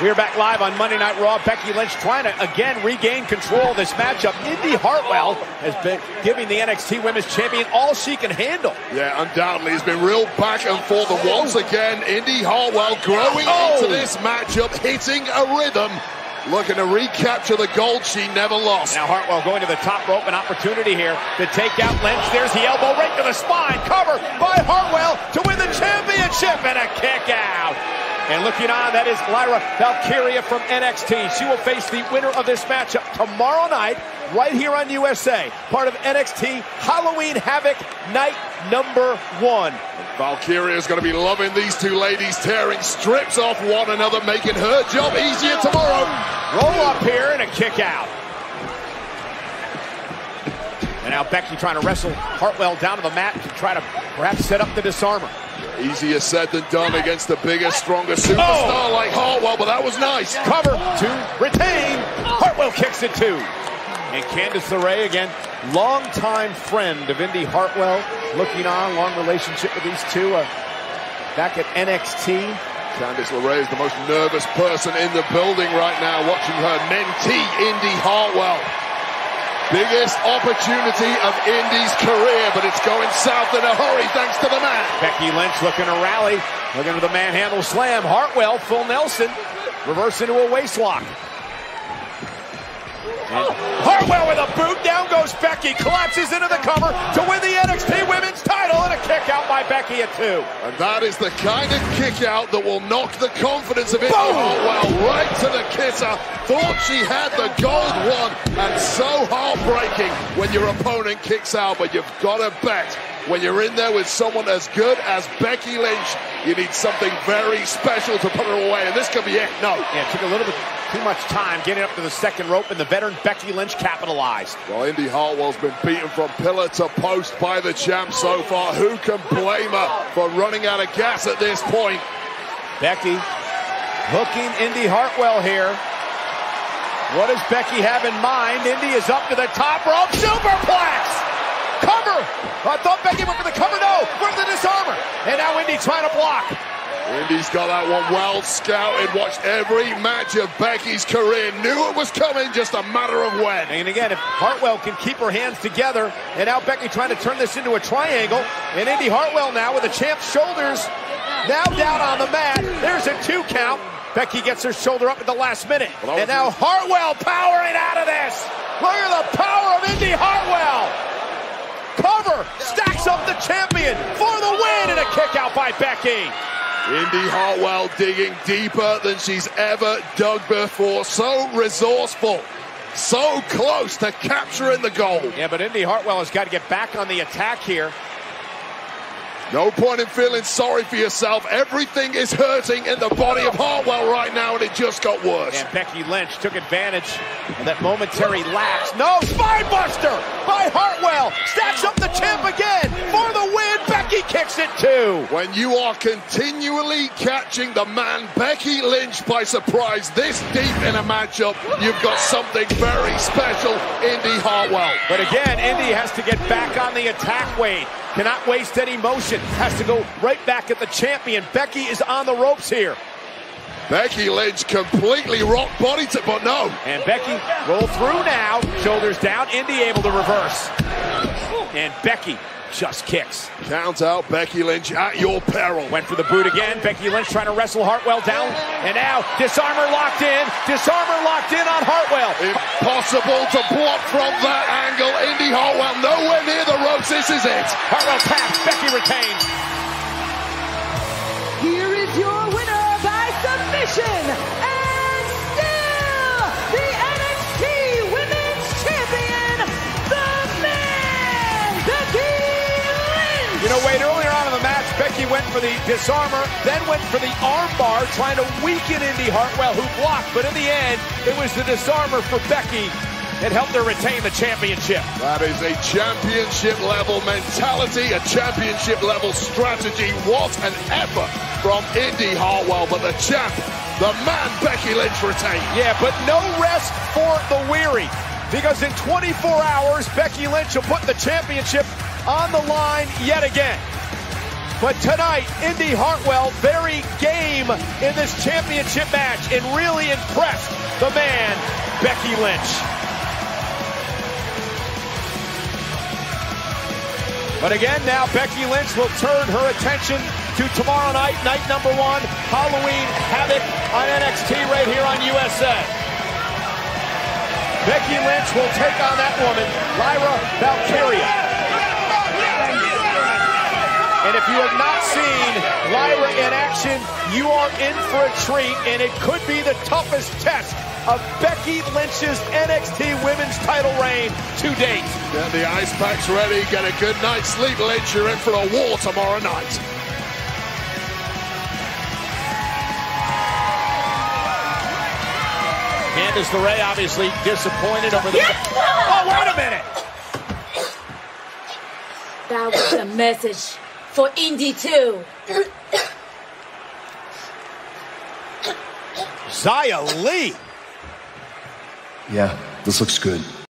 We are back live on Monday Night Raw. Becky Lynch trying to again regain control of this matchup. Indi Hartwell has been giving the NXT Women's Champion all she can handle. Yeah, undoubtedly. It's been real back and forth. And once again, Indi Hartwell growing Oh. into this matchup, hitting a rhythm, looking to recapture the gold she never lost. Now Hartwell going to the top rope, an opportunity here to take out Lynch. There's the elbow right to the spine. Cover by Hartwell to win the championship and a kick out. And looking on, that is Lyra Valkyria from NXT. She will face the winner of this matchup tomorrow night, right here on USA. Part of NXT Halloween Havoc Night number one. Valkyria is going to be loving these two ladies tearing strips off one another, making her job easier tomorrow. Roll up here and a kick out. And now Becky trying to wrestle Hartwell down to the mat to try to perhaps set up the disarmer. Easier said than done against the biggest, strongest superstar Oh. like Hartwell, but that was nice. Cover to retain. Hartwell kicks it too. And Candice LeRae again, longtime friend of Indi Hartwell, looking on, long relationship with these two. Uh, back at NXT. Candice LeRae is the most nervous person in the building right now, watching her mentee, Indi Hartwell. Biggest opportunity of Indi's career, but it's going south in a hurry thanks to the man. Becky Lynch looking to rally, looking to the manhandle slam. Hartwell, full Nelson, reverse into a waistlock. And Hartwell with a boot, down goes Becky, collapses into the cover to win the NXT Women's title, and a kick out by Becky at two. And that is the kind of kick out that will knock the confidence of Indi Boom! Hartwell right to the kisser. Thought she had the gold one, and so heartbreaking when your opponent kicks out, but you've got to bet when you're in there with someone as good as Becky Lynch, you need something very special to put her away, and this could be it. No. Yeah, it took a little bit too much time getting up to the second rope, and the veteran Becky Lynch capitalized. Well, Indi Hartwell's been beaten from pillar to post by the champ so far. Who can blame her for running out of gas at this point? Becky hooking Indi Hartwell here. What does Becky have in mind? Indi is up to the top rope. Superplex! Cover! I thought Becky went for the cover. No, went for the disarmer. And now Indi trying to block. Indi's got that one well scouted. Watched every match of Becky's career. Knew it was coming, just a matter of when. And again, if Hartwell can keep her hands together, and now Becky trying to turn this into a triangle, and Indi Hartwell now with the champ's shoulders now down on the mat. There's a two count. Becky gets her shoulder up at the last minute. Well, and now Hartwell powering out of this. Look at the power of Indi Hartwell. Cover, stacks up the champion for the win, and a kick out by Becky. Indi Hartwell digging deeper than she's ever dug before. So resourceful. So close to capturing the goal. Yeah, but Indi Hartwell has got to get back on the attack here. No point in feeling sorry for yourself. Everything is hurting in the body of Hartwell right now, and it just got worse. And Becky Lynch took advantage of that momentary lapse. No, spinebuster by Hartwell. Stacks up the champ again for the win. Becky kicks it too. When you are continually catching the man Becky Lynch by surprise this deep in a matchup, you've got something very special, Indi Hartwell. But again, Indi has to get back on the attack, Wade. Cannot waste any motion. Has to go right back at the champion. Becky is on the ropes here. Becky Lynch completely rock body it, but no. And Becky roll through now. Shoulders down. Indi able to reverse. And Becky just kicks. Count out Becky Lynch at your peril. Went for the boot again. Becky Lynch trying to wrestle Hartwell down. And now disarmer locked in. Disarmer locked in on Hartwell. Impossible to block from that angle. Indi Hartwell nowhere near the ropes. This is it. Hartwell taps. Becky retains. Here is your winner by submission You know, Wade, earlier on in the match, Becky went for the disarmer, then went for the armbar, trying to weaken Indi Hartwell, who blocked. But in the end, it was the disarmer for Becky that helped her retain the championship. That is a championship level mentality, a championship level strategy. What an effort from Indi Hartwell. But the champ, the man Becky Lynch retained. Yeah, but no rest for the weary. Because in 24 hours, Becky Lynch will put the championship on the line yet again. But tonight, Indi Hartwell very game in this championship match and really impressed the man, Becky Lynch. But again, now Becky Lynch will turn her attention to tomorrow night, night number one, Halloween Havoc on NXT right here on USA. Becky Lynch will take on that woman, Lyra Valkyria. And if you have not seen Lyra in action, you are in for a treat, and it could be the toughest test of Becky Lynch's NXT Women's title reign to date. Get the ice packs ready, get a good night's sleep, Lynch. You're in for a war tomorrow night. Candice LeRae obviously disappointed over the... Oh, wait a minute! That was a message for Indi too. Xia Li. Yeah, this looks good.